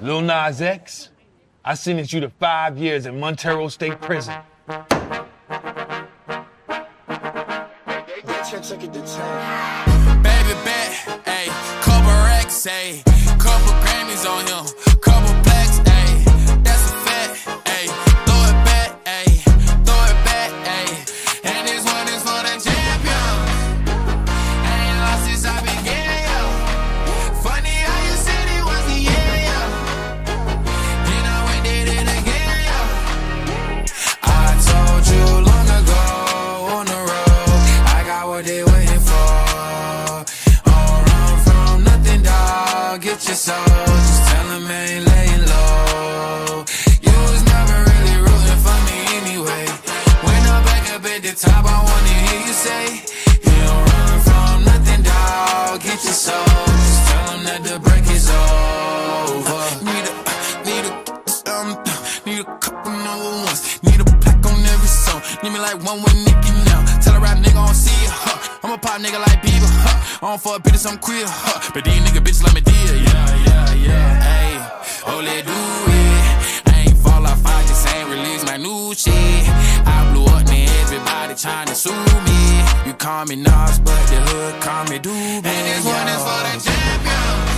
Lil Nas X, I sentenced you to five years in Montero State Prison. Baby bet, ayy, couple racks, ayy, couple Grammys on him, I don't fuck bitches, I'm queer, huh? But these nigga bitches let me deal, yeah, yeah, yeah. Hey, oh, let do it. I ain't fall off, I just ain't release my new shit. I blew up, man, everybody trying to sue me. You call me Nas, but the hood call me Doobie. And this one is for the champion.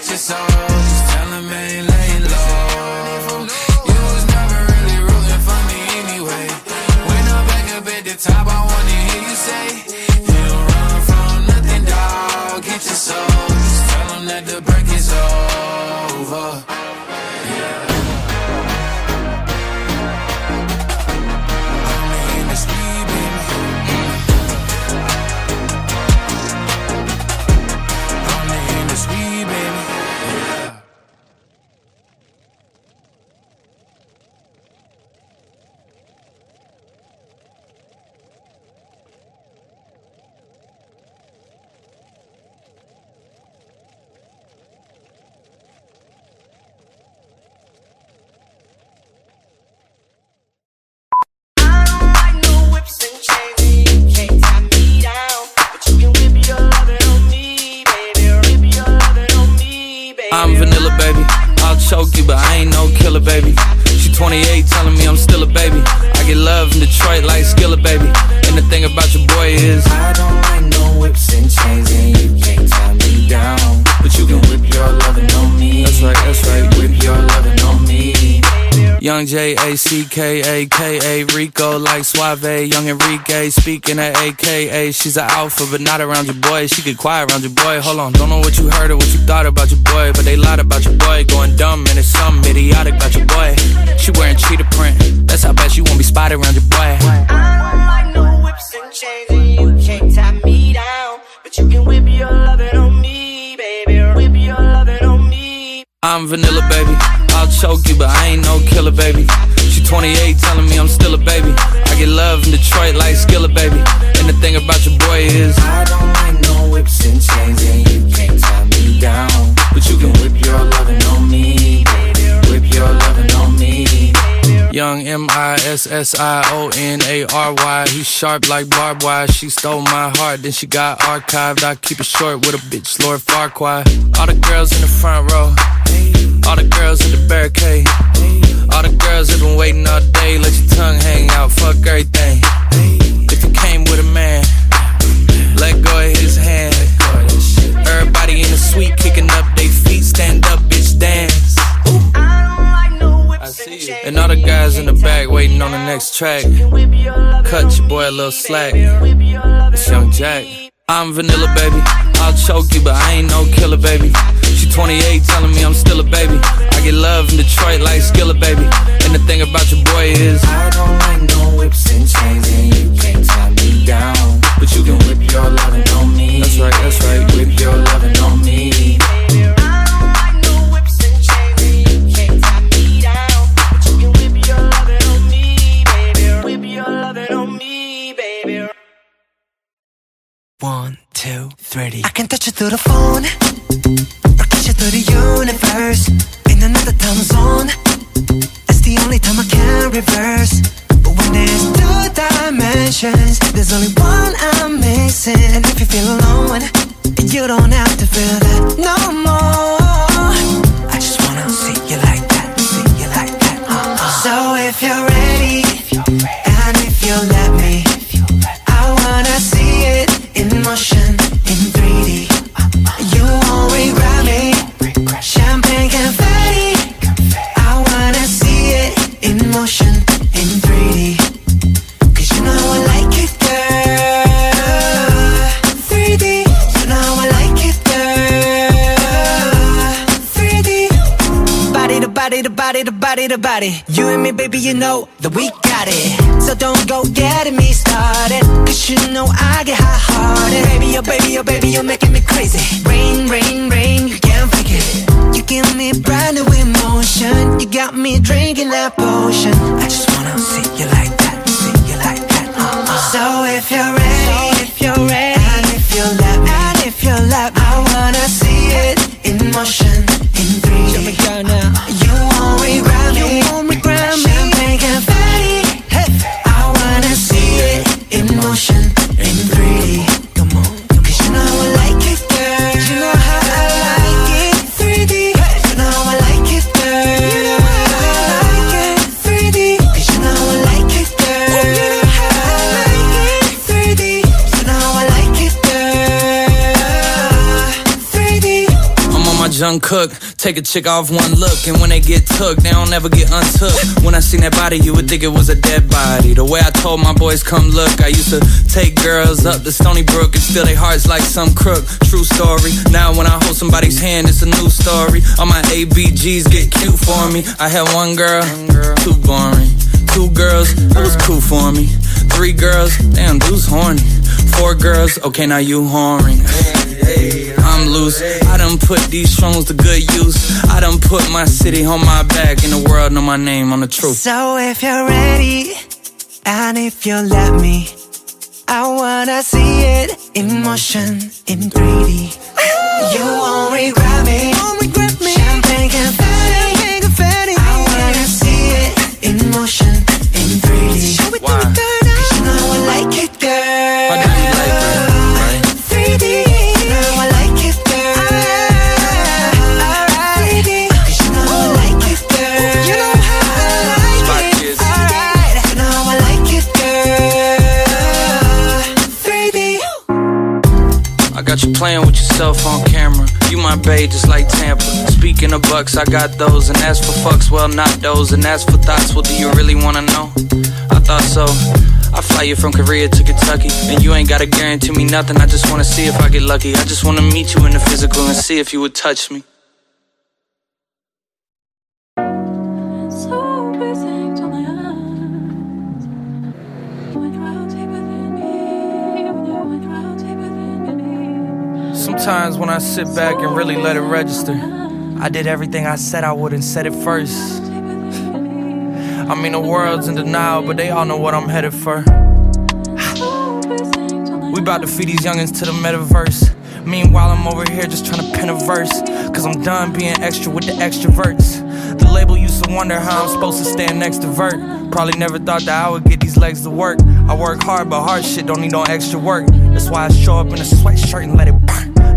Get your soul, just tell them ain't laying low. You was never really rooting for me anyway. When I'm back up at the top, I wanna hear you say, You don't run from nothing, dog. Get your soul, just tell that the break is over. Suave, Young Enrique speaking at AKA. She's an alpha, but not around your boy. She get quiet around your boy. Hold on, don't know what you heard or what you thought about your boy, but they lied about your boy. Going dumb and it's something idiotic about your boy. She wearing cheetah print. That's how bad she won't be spotted around your boy. I don't like no whips and chains, and you can't tie me down. But you can whip your lovin' on me, baby. Whip your lovin' on me. I'm vanilla, baby. I'll choke you, but I ain't no killer, baby. She 28, telling me I'm still a baby. I get love in Detroit like Skilla, baby. And the thing about your boy is I don't like no whips and chains, and you can't tie me down. But you can whip your loving on me, baby. Whip your loving. S S I O N A R Y. He sharp like barbed wire. She stole my heart, then she got archived. I keep it short with a bitch, Lord Farquaad. All the girls in the front row, all the girls in the barricade. All the girls have been waiting all day. Let your tongue hang out, fuck everything. If you came with a man, let go of his hand. Everybody in the suite kicking up their feet, stand up, bitch, dance. And all the guys in the back waiting on the next track. Cut your boy a little slack. It's Young Jack. I'm vanilla, baby. I'll choke you, but I ain't no killer, baby. She 28, telling me I'm still a baby. I get love in Detroit like Skilla, baby. And the thing about your boy is, Body to body the body the body to body. You and me, baby, you know that we got it. So don't go getting me started. Cause you know I get hot hearted. Baby, oh baby, oh baby, you're making me crazy. Rain, rain, rain, you can't fake it. You give me brand new emotion. You got me drinking that potion. I just wanna see you like that, see you like that. Uh-uh. So if you're ready, if you're ready, and if you let me, and if you let me, I wanna see it in motion, in 3D. Cook. Take a chick off one look, and when they get took, they don't ever get untook. When I seen that body, you would think it was a dead body. The way I told my boys, come look, I used to take girls up to Stony Brook and steal their hearts like some crook. True story. Now when I hold somebody's hand, it's a new story. All my ABGs get cute for me. I had one girl, too boring. Two girls, that was cool for me. Three girls, damn, dude's horny. Four girls, okay, now you whoring. I'm loose. I done put these songs to good use. I done put my city on my back, and the world know my name on the truth. So if you're ready, and if you let me, I wanna see it in motion in 3D. You won't regret me. Champagne confetti. I wanna see it in motion in 3D. Why? Cause you know I like it, girl. Why do you like it, right? 3D. You know I like it, girl. Alright. 3D. Cause you know I like it, girl. You know how I like Spot it. kids. Alright. You know I like it, girl. 3D. I got you playing with yourself on my babe, just like Tampa. Speaking of bucks, I got those. And as for fucks, well, not those. And as for thoughts, well, do you really wanna know? I thought so. I fly you from Korea to Kentucky. And you ain't gotta guarantee me nothing. I just wanna see if I get lucky. I just wanna meet you in the physical and see if you would touch me. Sometimes when I sit back and really let it register, I did everything I said I would and said it first. I mean, the world's in denial, but they all know what I'm headed for. We about to feed these youngins to the metaverse. Meanwhile, I'm over here just trying to pen a verse. Cause I'm done being extra with the extroverts. The label used to wonder how I'm supposed to stand next to Vert. Probably never thought that I would get these legs to work. I work hard, but hard shit don't need no extra work. That's why I show up in a sweatshirt and let it.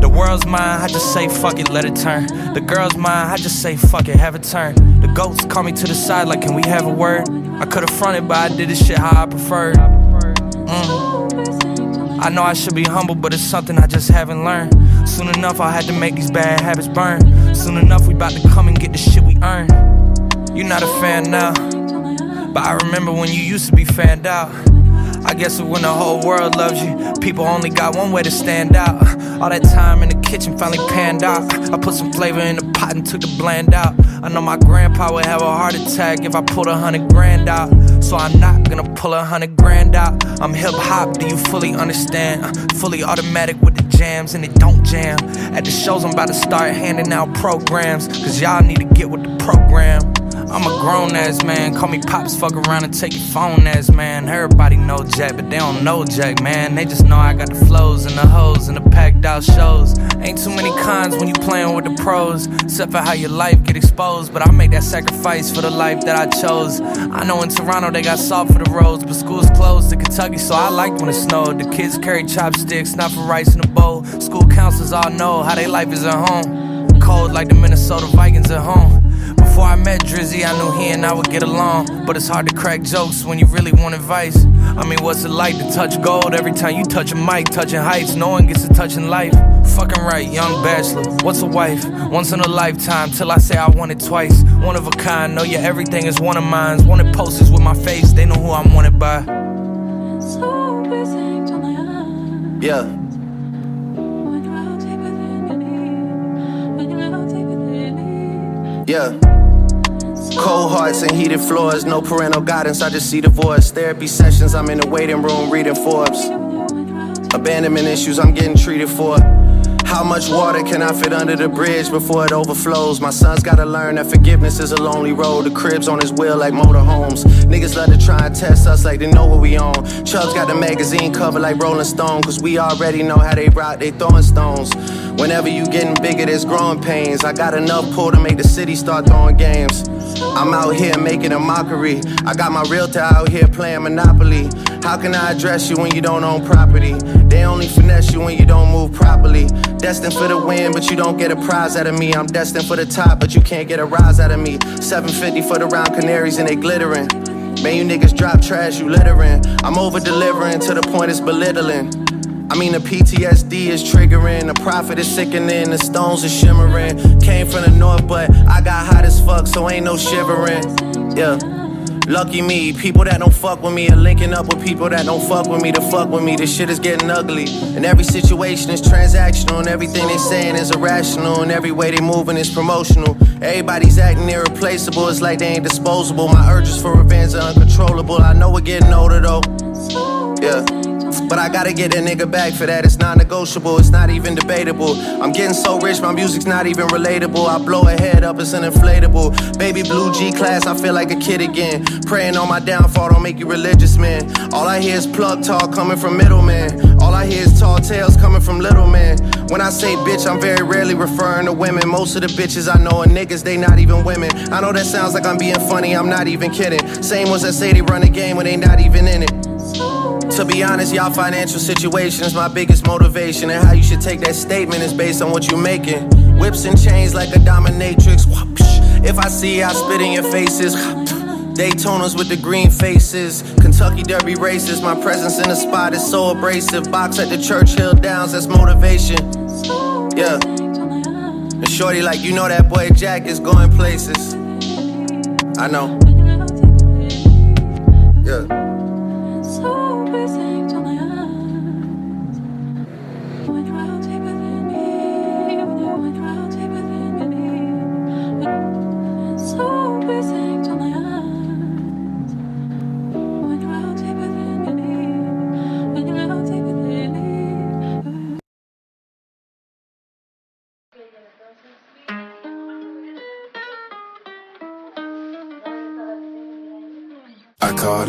The world's mine, I just say fuck it, let it turn. The girl's mine, I just say fuck it, have a turn. The goats call me to the side like, can we have a word? I could've fronted, but I did this shit how I preferred. Mm. I know I should be humble, but it's something I just haven't learned. Soon enough, I had to make these bad habits burn. Soon enough, we bout to come and get the shit we earn. You're not a fan now, but I remember when you used to be fanned out. I guess when the whole world loves you, people only got one way to stand out. All that time in the kitchen finally panned out. I put some flavor in the pot and took the bland out. I know my grandpa would have a heart attack if I pulled a hundred grand out. So I'm not gonna pull a hundred grand out. I'm hip hop, do you fully understand? Uh, fully automatic with the jams and it don't jam. At the shows, I'm about to start handing out programs. Cause y'all need to get with the program. I'm a grown ass man, call me pops, fuck around and take your phone ass man. Everybody know Jack, but they don't know Jack, man. They just know I got the flows and the hoes and the packed out shows. Ain't too many cons when you playing with the pros, except for how your life get exposed. But I make that sacrifice for the life that I chose. I know in Toronto they got salt for the roads, but school's closed in Kentucky, so I liked when it snowed. The kids carry chopsticks, not for rice in a bowl. School counselors all know how they life is at home. Cold like the Minnesota Vikings at home. Before I met Drizzy, I knew he and I would get along. But it's hard to crack jokes when you really want advice. I mean, what's it like to touch gold every time you touch a mic? Touching heights, no one gets to touch in life. Fucking right, young bachelor. What's a wife? Once in a lifetime, till I say I want it twice. One of a kind, know your everything is one of mine. Wanted posters with my face, they know who I'm wanted by. So. Yeah. When you're out deep within your knee. When you're out deep within your knee. Yeah. Cold hearts and heated floors, no parental guidance, I just see divorce. Therapy sessions, I'm in the waiting room reading Forbes. Abandonment issues, I'm getting treated for. How much water can I fit under the bridge before it overflows? My son's gotta learn that forgiveness is a lonely road. The crib's on his wheel like motorhomes. Niggas love to try and test us like they know what we on. Chubbs got the magazine cover like Rolling Stone, cause we already know how they rock, they throwing stones. Whenever you getting bigger, there's growing pains. I got enough pull to make the city start throwing games. I'm out here making a mockery. I got my realtor out here playing Monopoly. How can I address you when you don't own property? They only finesse you when you don't move properly. Destined for the win, but you don't get a prize out of me. I'm destined for the top, but you can't get a rise out of me. 750 for the round canaries and they glittering. Man, you niggas drop trash, you littering. I'm over delivering to the point it's belittling. I mean, the PTSD is triggering, the profit is sickening, the stones are shimmering. Came from the north, but I got hot as fuck, so ain't no shivering. Yeah. Lucky me, people that don't fuck with me are linking up with people that don't fuck with me to fuck with me. This shit is getting ugly. And every situation is transactional, and everything they saying is irrational, and every way they moving is promotional. Everybody's acting irreplaceable, it's like they ain't disposable. My urges for revenge are uncontrollable. I know we're getting older though. Yeah. But I gotta get a nigga back for that. It's non negotiable, it's not even debatable. I'm getting so rich, my music's not even relatable. I blow a head up, it's an inflatable. Baby blue G class, I feel like a kid again. Praying on my downfall, don't make you religious, man. All I hear is plug talk coming from middlemen. All I hear is tall tales coming from little men. When I say bitch, I'm very rarely referring to women. Most of the bitches I know are niggas, they not even women. I know that sounds like I'm being funny, I'm not even kidding. Same ones that say they run the game when they not even in it. To be honest, y'all financial situation is my biggest motivation. And how you should take that statement is based on what you're making. Whips and chains like a dominatrix. If I see I spit in your faces. Daytonas with the green faces. Kentucky Derby races. My presence in the spot is so abrasive. Box at the Churchill Downs, that's motivation. Yeah. And shorty, like, you know that boy Jack is going places. I know. Yeah.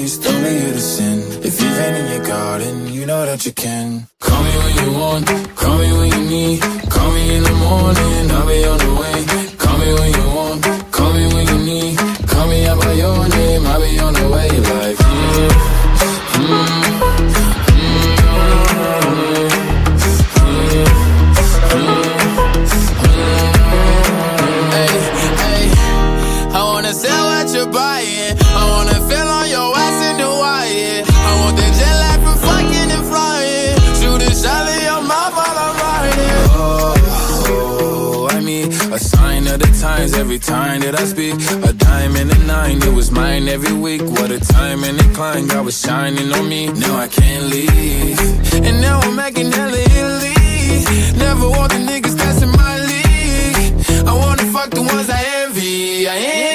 faced, only here to sin. If you've in your garden, you know that you can. Call me when you want, call me when you need. Call me in the morning, I'll be on the way. Time that I speak. A diamond and a nine, it was mine every week. What a time and a climb, God was shining on me. Now I can't leave. And now I'm making hella Italy. Never want the niggas in my league. I wanna fuck the ones I envy. I envy.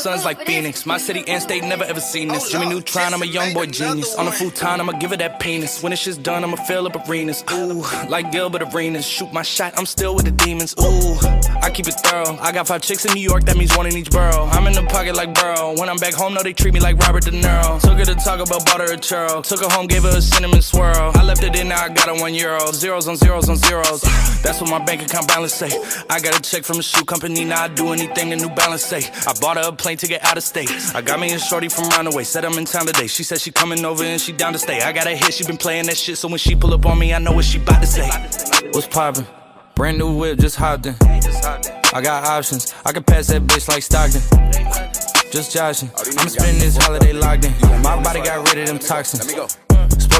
Sons like Phoenix. My city and state never ever seen this. Jimmy Neutron, I'm a young boy genius. On a futon, I'ma give it that penis. When this shit's done, I'ma fill up arenas. Ooh, like Gilbert Arenas. Shoot my shot, I'm still with the demons. Ooh, I keep it thorough. I got five chicks in New York, that means one in each borough. I'm in the pocket like Burrow. When I'm back home, no, they treat me like Robert De Niro. Took her to talk about, bought her a churro. Took her home, gave her a cinnamon swirl. I left it in, now I got her one euro. Zeros on zeros on zeros. That's what my bank account balance say. I got a check from a shoe company, now I do anything the New Balance say. I bought her a plane ticket out of state. I got me a shorty from Roundaway, said I'm in town today. She said she coming over and she down to stay. I got a hit, she been playing that shit, so when she pull up on me, I know what she bout to say. What's poppin'? Brand new whip, just hopped in. I got options, I can pass that bitch like Stockton. Just joshing. I'm spending this holiday locked in. My body got rid of them toxins.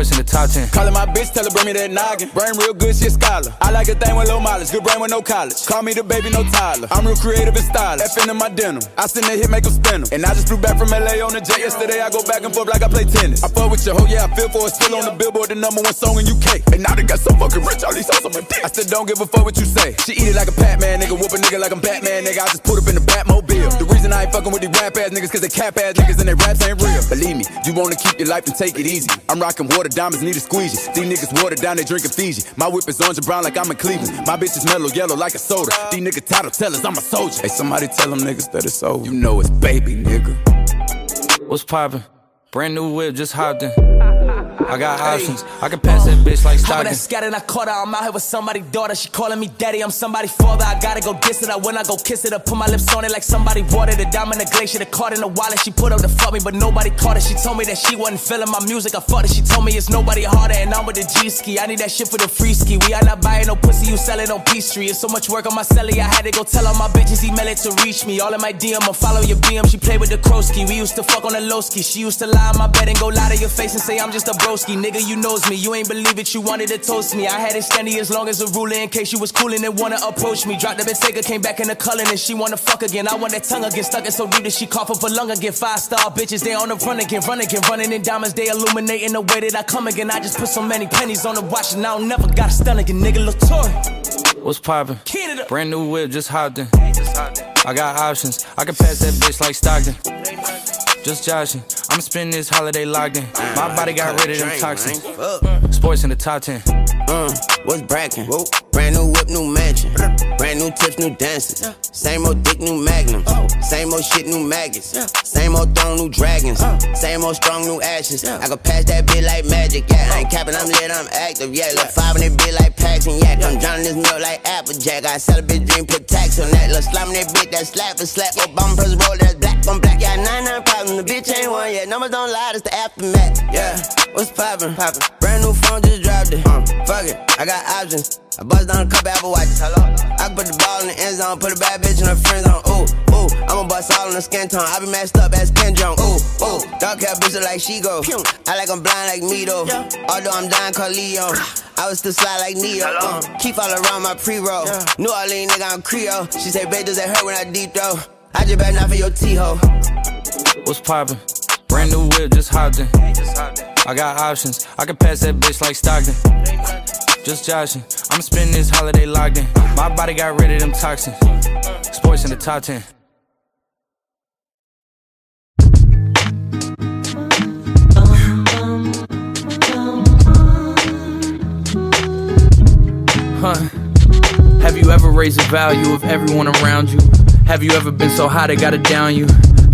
In the top 10. Callin' my bitch, tell her bring me that noggin. Brain real good, she a scholar. I like a thing with low mileage, good brain with no college. Call me the baby, no Tyler. I'm real creative and stylish. F in my denim. I send that hit, make them spin 'em. And I just flew back from LA on the jet yesterday. I go back and forth like I play tennis. I fuck with your hoe, yeah, I feel for it. Still on the billboard, the number one song in UK. And now they got so fucking rich, all these songs on my dick. I still don't give a fuck what you say. She eat it like a Pac-Man, nigga. Whoop a nigga like I'm Batman, nigga. I just put up in the Batmobile. The reason I ain't fucking with these rap ass niggas, cause they cap ass niggas and their raps ain't real. Believe me, you wanna keep your life and take it easy. I'm rocking water diamonds, need a squeegee. These niggas water down, they drinking Fiji. My whip is orange and brown like I'm in Cleveland. My bitch is mellow yellow like a soda. These niggas title tellers, I'm a soldier. Hey, somebody tell them niggas that it's over. You know it's baby, nigga. What's poppin'? Brand new whip, just hopped in. I got options. I can pass that bitch like Stockton. about that scattered? I caught her. I'm out here with somebody's daughter. She calling me daddy. I'm somebody's father. I gotta go diss it. I when I go kiss it. I put my lips on it like somebody watered the diamond, the glacier, the card in the wallet. She put up to fuck me, but nobody caught it. She told me that she wasn't feeling my music. I fucked it. She told me it's nobody harder, and I'm with the G ski. I need that shit for the free ski. We are not buying no pussy. You sell it on P Street. It's so much work on my celly. I had to go tell all my bitches email it to reach me. All in my DM. I follow your BM. She played with the Krosky. We used to fuck on the low ski. She used to lie on my bed and go lie to your face and say I'm just a broski. Nigga, you knows me. You ain't believe it. You wanted to toast me. I had it standing as long as a ruler in case you was coolin' and wanna approach me. Dropped the Bentayga, came back in the culling and she wanna fuck again. I want that tongue again, stuck it so deep that she cough up a lung again. Five star bitches, they on the run again, run again, running in diamonds. They illuminating the way that I come again. I just put so many pennies on the watch and I don't never got a stun again, nigga. Latour. What's poppin'? Canada. Brand new whip, just hopped in. I got options. I can pass that bitch like Stockton. Just joshing. I'm spending this holiday locked in. My body got rid of them toxins. Sports in the top 10. Uh, what's brackin'? Brand new whip, new mansion. Brand new tips, new dances. Same old dick, new magnum. Same old shit, new maggots. Same old throne, new dragons. Same old strong, new ashes. I can pass that bit like magic. Yeah, I ain't capping, I'm lit, I'm active. Yeah, look five in that bit like packs and yak. I'm drowning this milk like Applejack. I sell a bitch dream, put tax on that. Look slime that bitch, that slap for slap. Obama press roll, that's black on black. Yeah, nine nine problem. The bitch ain't one yet. Numbers don't lie, it's the aftermath. Yeah, what's poppin'? Poppin'. Brand new phone, just dropped it. Uh, fuck it, I got options. I bust down a couple Apple watches. Hello. I can put the ball in the end zone, put a bad bitch in her friend zone. Ooh, ooh, I'ma bust all in the skin tone. I be messed up as Ken Jeong. Ooh, ooh, dark hair bitch look like she go. I like I'm blind like me though. Although I'm dying called Leo. I was still slide like Neo. Uh, keep all around my pre-roll. New Orleans nigga, I'm Creole. She say, babe, does that hurt when I deep throw? I just better not for your T-ho. What's poppin'? Brand new whip, just hopped in. I got options. I can pass that bitch like Stockton. Just joshing. I'm spending this holiday locked in. My body got rid of them toxins. Sports in the top 10. Huh. Have you ever raised the value of everyone around you? Have you ever been so high they gotta down you?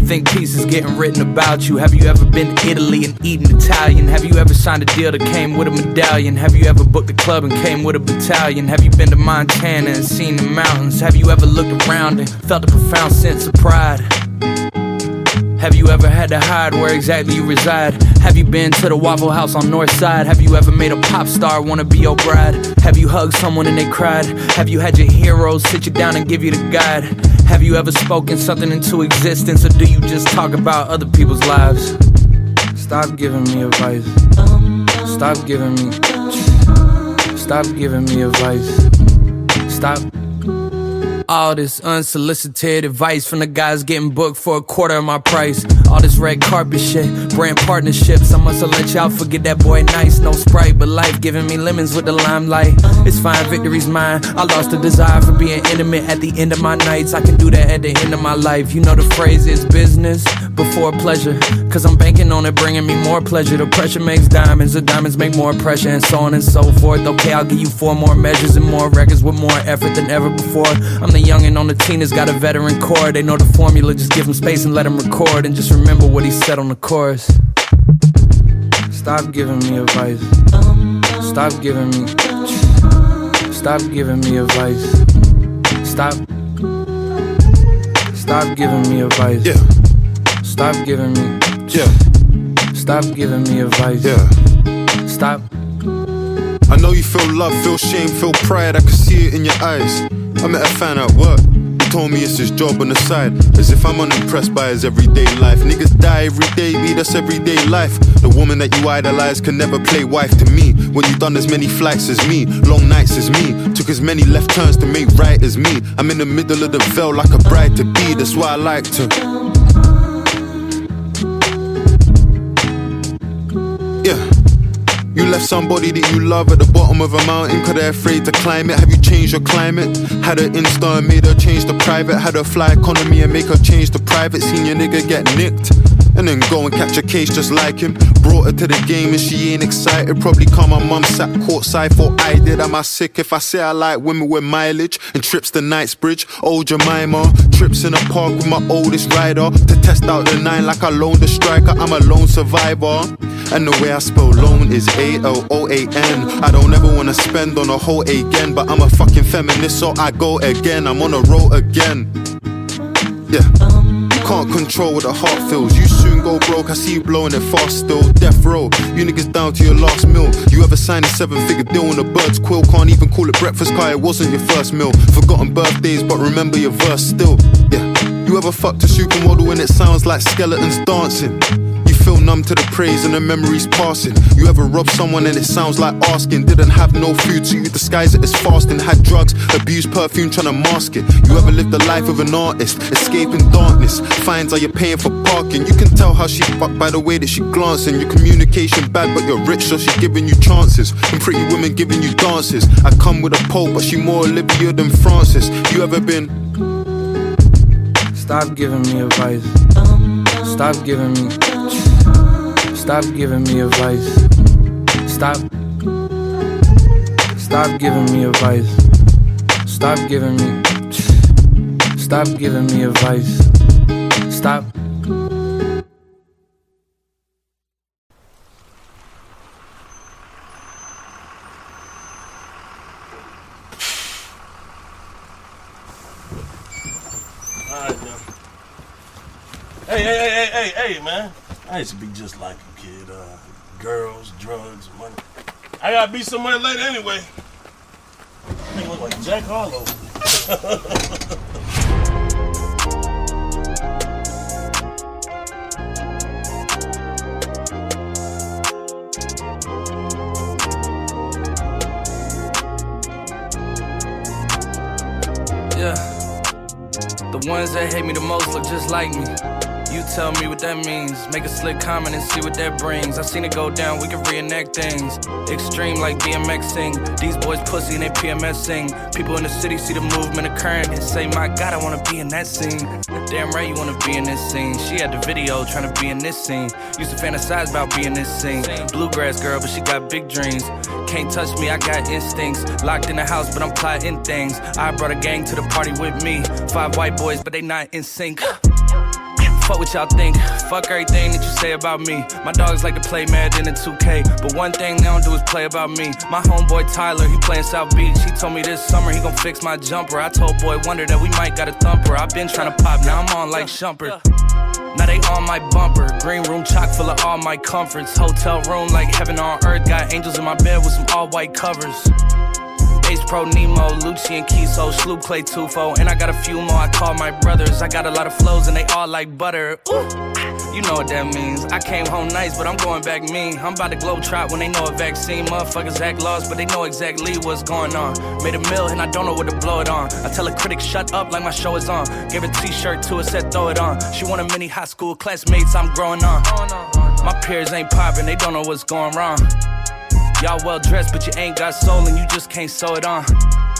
Think pieces getting written about you. Have you ever been to Italy and eaten Italian? Have you ever signed a deal that came with a medallion? Have you ever booked a club and came with a battalion? Have you been to Montana and seen the mountains? Have you ever looked around and felt a profound sense of pride? Have you ever had to hide where exactly you reside? Have you been to the Waffle House on North Side? Have you ever made a pop star wanna be your bride? Have you hugged someone and they cried? Have you had your heroes sit you down and give you the guide? Have you ever spoken something into existence or do you just talk about other people's lives? Stop giving me advice. Stop giving me. Stop giving me advice. Stop. All this unsolicited advice from the guys getting booked for a quarter of my price. All this red carpet shit, brand partnerships. I must have let y'all forget that boy nice. No sprite, but life giving me lemons with the limelight. It's fine, victory's mine. I lost the desire for being intimate at the end of my nights. I can do that at the end of my life. You know the phrase is business before pleasure. Cause I'm banking on it bringing me more pleasure. The pressure makes diamonds, the diamonds make more pressure, and so on and so forth. Okay, I'll give you four more measures and more records with more effort than ever before. I'm the youngin' on the team that's got a veteran core. They know the formula, just give him space and let him record. And just remember what he said on the chorus. Stop giving me advice. Stop giving me. Stop giving me advice. Stop. Stop giving me advice. Yeah. Stop giving me. Yeah. Stop giving me advice. Yeah. Stop. I know you feel love, feel shame, feel pride. I can see it in your eyes. I met a fan at work. Told me it's his job on the side. As if I'm unimpressed by his everyday life. Niggas die every day, me, that's everyday life. The woman that you idolize can never play wife to me. When you done as many flights as me, long nights as me, took as many left turns to make right as me. I'm in the middle of the veil like a bride to be, that's why I like to. Left somebody that you love at the bottom of a mountain cause they're afraid to climb it. Have you changed your climate? Had her Insta and made her change the private. Had her fly economy and make her change the private. Seen your nigga get nicked. And then go and catch a case just like him. Brought her to the game and she ain't excited. Probably call my mum sat courtside for I did. Am I sick if I say I like women with mileage and trips to Knightsbridge? Old Jemima, trips in a park with my oldest rider to test out the nine like I loaned a striker. I'm a lone survivor. And the way I spell loan is A L O A N. I don't ever wanna spend on a whole again, but I'm a fucking feminist, so I go again. I'm on a roll again. Yeah. Can't control what the heart feels. You soon go broke. I see you blowing it fast still. Death row. You niggas down to your last meal. You ever signed a seven figure deal on a bird's quill? Can't even call it breakfast, car. It wasn't your first meal. Forgotten birthdays, but remember your verse still. Yeah. You ever fucked a supermodel and it sounds like skeletons dancing? Feel numb to the praise and the memories passing. You ever rob someone and it sounds like asking? Didn't have no food, so you disguise it as fasting. Had drugs, abused perfume, trying to mask it. You ever lived the life of an artist, escaping darkness? Fines are you paying for parking? You can tell how she fucked by the way that she glancing. Your communication bad, but you're rich, so she giving you chances. And pretty women giving you dances. I come with a pole, but she more Olivia than Francis. You ever been? Stop giving me advice. Stop giving me. Stop giving me advice. Stop. Stop giving me advice. Stop giving me. Stop giving me advice. Stop. Alright, man. Hey, hey, hey, hey, hey, man. I used to be just like you, girls, drugs, money. I gotta be somewhere later anyway. Nigga look like Jack Harlow. Yeah. The ones that hate me the most look just like me. Tell me what that means. Make a slick comment and see what that brings. I seen it go down, we can reenact things. Extreme like BMXing. These boys pussy and they PMSing. People in the city see the movement occurring and say, My God, I wanna be in that scene. Damn right, you wanna be in this scene. She had the video trying to be in this scene. Used to fantasize about being in this scene. Bluegrass girl, but she got big dreams. Can't touch me, I got instincts. Locked in the house, but I'm plotting things. I brought a gang to the party with me. Five white boys, but they not in sync. Fuck what y'all think. Fuck everything that you say about me. My dogs like to play Madden and 2K. But one thing they don't do is play about me. My homeboy Tyler, he playing South Beach. He told me this summer he gon' fix my jumper. I told Boy Wonder that we might got a thumper. i been trying to pop, now I'm on like Shumper. Now they on my bumper. Green room chock full of all my comforts. Hotel room like heaven on earth. Got angels in my bed with some all white covers. Ace Pro Nemo, Lucci and Kiso, Sloop Clay Tufo, and I got a few more I call my brothers. I got a lot of flows and they all like butter. Ooh, you know what that means. I came home nice, but I'm going back mean. I'm about to globe trot when they know a vaccine. Motherfuckers act lost, but they know exactly what's going on. Made a mill and I don't know what to blow it on. I tell a critic, shut up like my show is on. Gave a t-shirt to her, said throw it on. She want a mini high school classmates, I'm growing on. My peers ain't popping, they don't know what's going wrong. Y'all well dressed, but you ain't got soul and you just can't sew it on.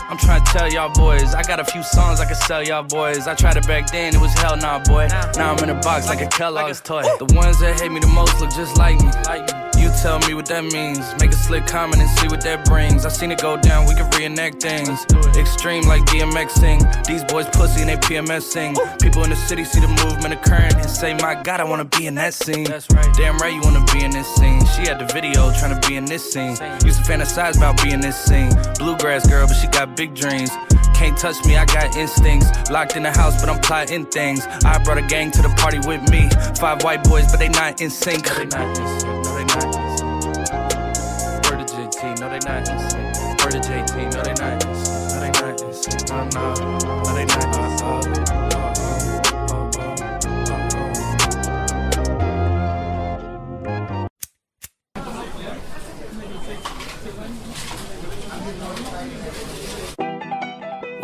I'm trying to tell y'all boys, I got a few songs I can sell y'all boys. I tried it back then, it was hell nah, boy. Now I'm in a box like a Kellogg's toy. The ones that hate me the most look just like me. You tell me what that means. Make a slick comment and see what that brings. I seen it go down, we can reenact things. Extreme like BMXing. These boys pussy and they PMSing. People in the city see the movement occurring and say, My God, I wanna be in that scene. That's right. Damn right, you wanna be in this scene. She had the video trying to be in this scene. Used to fantasize about being this scene. Bluegrass girl, but she got big dreams. Can't touch me, I got instincts. Locked in the house, but I'm plotting things. I brought a gang to the party with me. Five white boys, but they not in sync. No, they not in sync. No, they not in sync. Word to JT, no, they not in sync. Word to JT, no, they not in sync. No, they not in sync. No, no, no, they not in sync.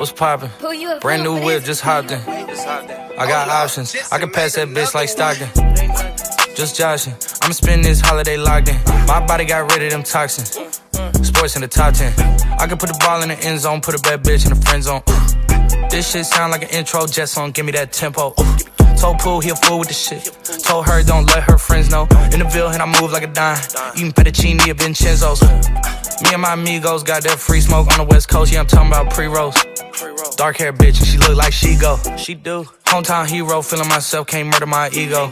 What's poppin'? Brand new whip, just hopped in. I got options. I can pass that bitch like Stockton. Just joshing. I'ma spend this holiday locked in. My body got rid of them toxins. Sports in the top 10. I can put the ball in the end zone, put a bad bitch in the friend zone. This shit sound like an intro jet song, give me that tempo. Told Pooh he a fool with the shit. Told her don't let her friends know. In the Ville and I move like a dime. Eating fettuccine at Vincenzo's. Me and my amigos got that free smoke on the west coast. Yeah, I'm talking about pre-rolls. Dark hair bitch, and she look like she go. She do. Hometown hero, feeling myself, can't murder my ego.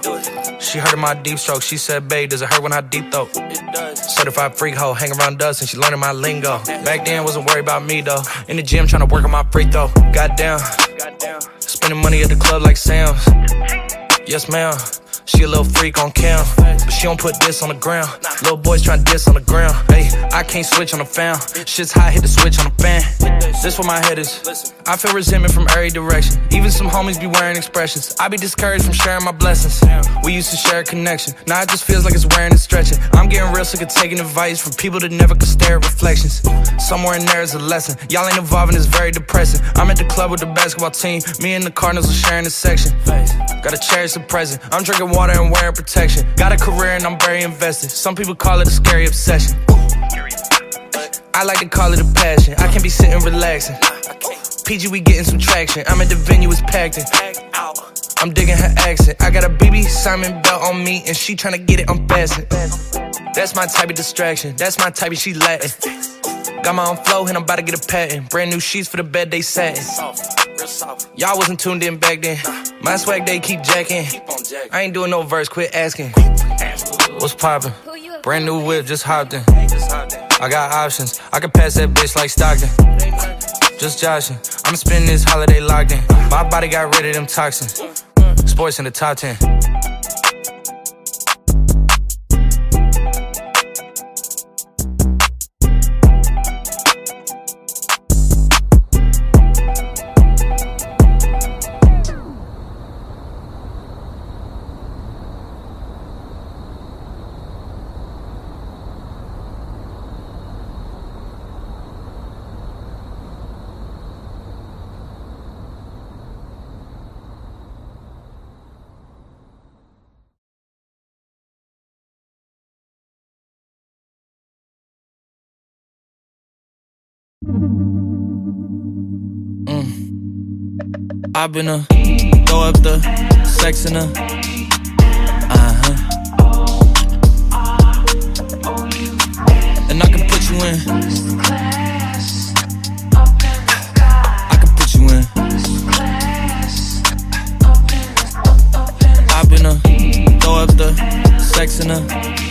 She heard of my deep stroke. She said, babe, does it hurt when I deep throat? It does. Certified freak hoe, hang around dust and she learning my lingo. Back then, wasn't worried about me though. In the gym, trying to work on my free throw. Goddamn. Spending money at the club like Sam's. Yes, ma'am. She a little freak on cam, but she don't put this on the ground. Little boys tryna diss on the ground. Hey, I can't switch on the fan. Shit's hot, hit the switch on the fan. This where my head is. I feel resentment from every direction. Even some homies be wearing expressions. I be discouraged from sharing my blessings. We used to share a connection. Now it just feels like it's wearing and stretching. I'm getting real sick of taking advice from people that never could stare at reflections. Somewhere in there is a lesson. Y'all ain't evolving, it's very depressing. I'm at the club with the basketball team. Me and the Cardinals are sharing the section. Gotta cherish the present. I'm drinking water and wearing protection. Got a career and I'm very invested. Some people call it a scary obsession. I like to call it a passion. I can be sitting relaxing. PG, we getting some traction. I'm at the venue, it's packed in. I'm digging her accent. I got a BB Simon belt on me, and she tryna get it unfastened. That's my type of distraction. That's my type of she Latin. Got my own flow and I'm about to get a patent. Brand new sheets for the bed they satin. Y'all wasn't tuned in back then. My swag they keep jacking. I ain't doing no verse, quit asking. What's poppin'? Brand new whip, just hopped in. I got options. I can pass that bitch like Stockton. Just joshing. I'ma spend this holiday locked in. My body got rid of them toxins. Mm, mm. Sports in the top 10. I've been a throw up the sex in a uh huh. And I can put you in. I can put you in. I've been a throw up the sex in a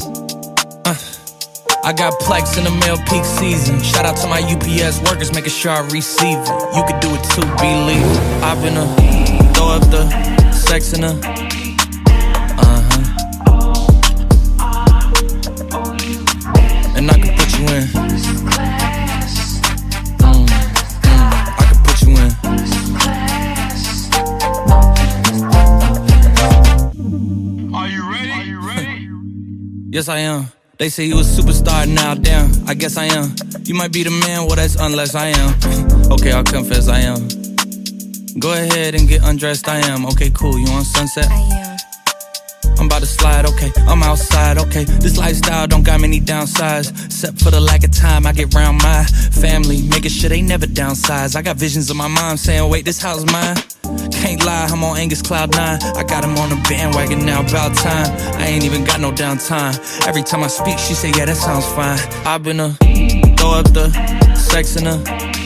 I got plex in the mail peak season. Shout out to my UPS workers, making sure I receive it. You could do it too, believe it. I've been a throw up the sex in a uh huh. And I can put you in. Mm, mm, I can put you in. Are you ready? Yes, I am. They say you a superstar, now damn, I guess I am. You might be the man, well, that's unless I am. okay, I'll confess I am. Go ahead and get undressed, I am. Okay, cool, you on sunset? I am. I'm about to slide, okay. I'm outside, okay. This lifestyle don't got many downsides. Except for the lack of time I get round my family. Making sure they never downsize. I got visions of my mom saying, wait, this house mine. Can't lie, I'm on Angus Cloud 9. I got him on the bandwagon now, about time. I ain't even got no downtime. Every time I speak, she say, yeah, that sounds fine. I've been a throw up the sex in a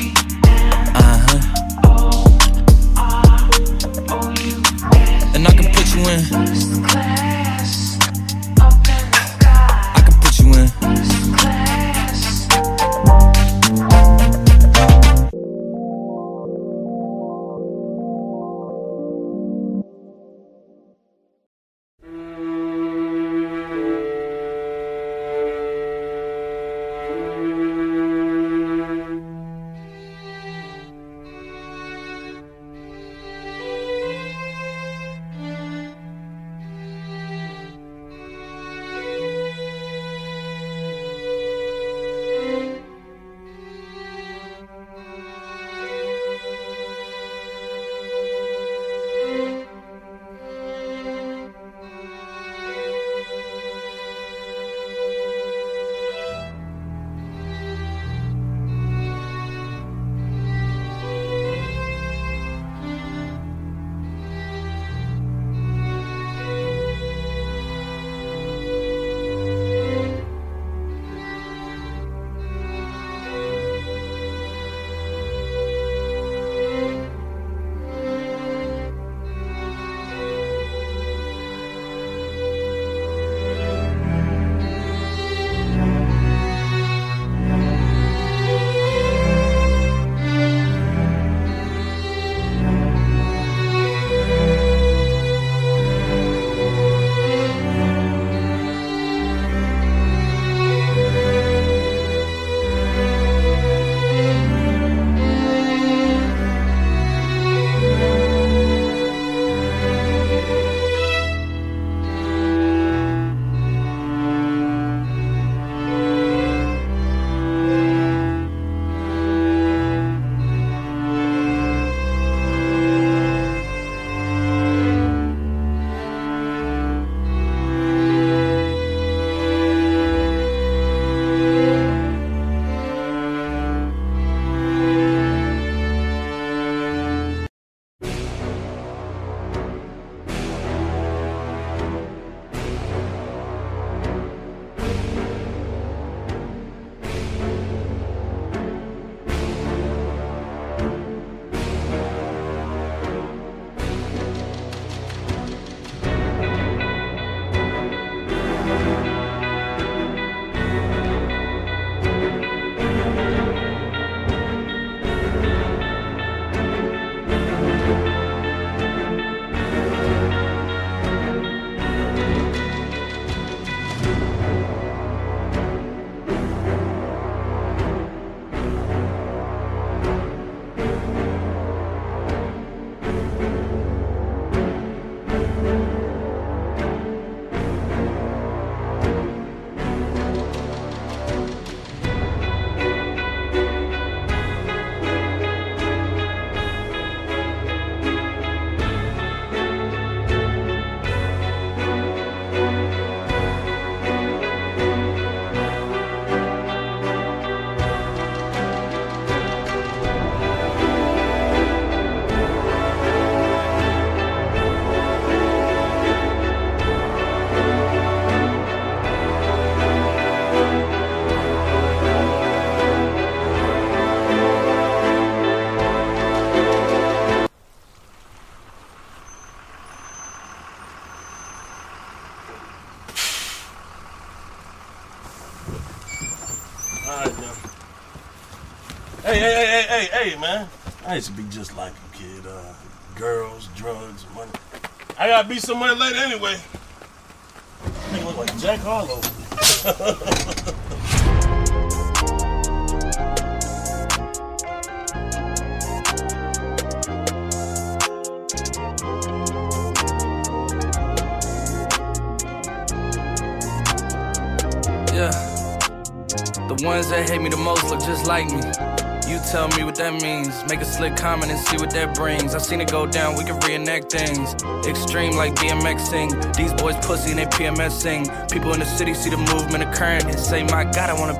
hey, man. I used to be just like a kid. Uh, girls, drugs, money. I gotta be somewhere later anyway. Nigga look like Jack Harlow. Yeah. The ones that hate me the most look just like me. Tell me what that means. Make a slick comment and see what that brings. I seen it go down, we can reenact things. Extreme like BMXing. These boys pussy and they PMSing. People in the city see the movement occurring and say, My God, I wanna.